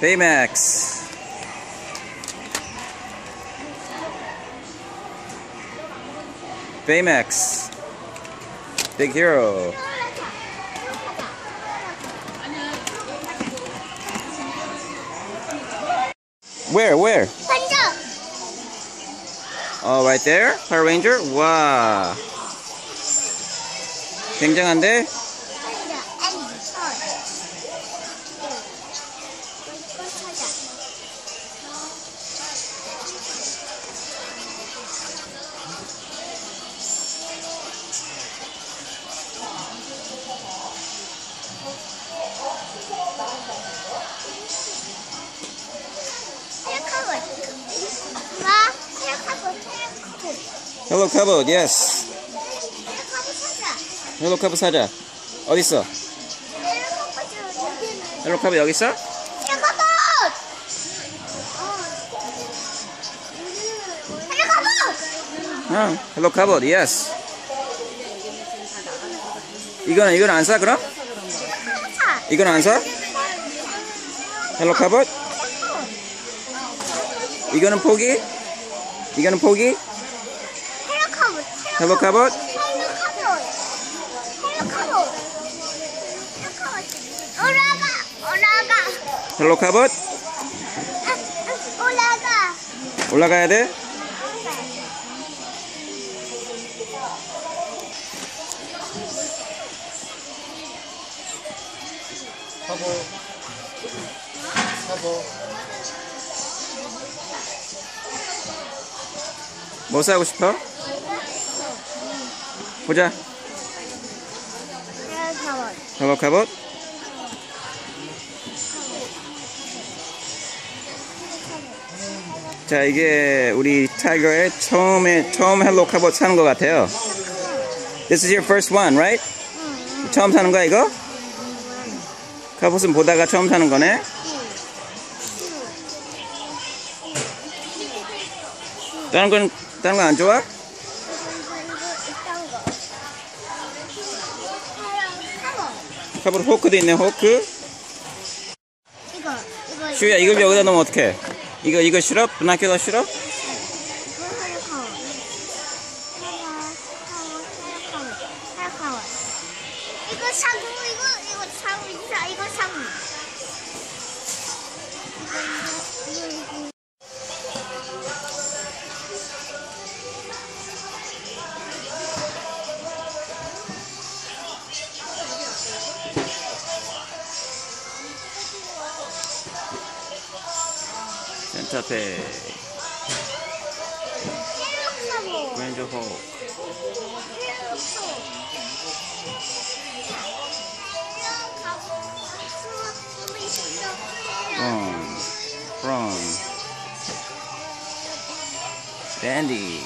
Baymax. Baymax. Big hero. Where? Where? 반장. Oh, right there? Power Ranger? 와. 굉장한데? Yes. 헬카봇 찾아. Hello Cupboard 사자. 어딨어? Hello Cupboard 여기 있어? 응. Hello Cupboard, yes. 이거는 이건 안 사? 그럼? 이건 안 사? Hello Cupboard? 이거는 포기? 이거는 포기? 올라가! Hello Cupboard? 아, 아, 올라가! 올라가야 돼? 사보 사보 뭐 사고 싶어? 보자. 헬카봇! Hello Cupboard? 자 이게 우리 타이거의 처음에 처음 헬로 카봇 사는 것 같아요. This is your first one, right? 처음 사는 거야 이거? 카봇은 보다가 처음 사는 거네. 다른 건 다른 거 안 좋아? 카봇 호크도 있네 호크. 이거, 이거. 슈야 이걸 여기다 놓으면 어떡해? 이거 이거 싫어? 브나큐라 싫어? Santa Fe. Ranger Hawk. Prawn. Prawn. Dandy.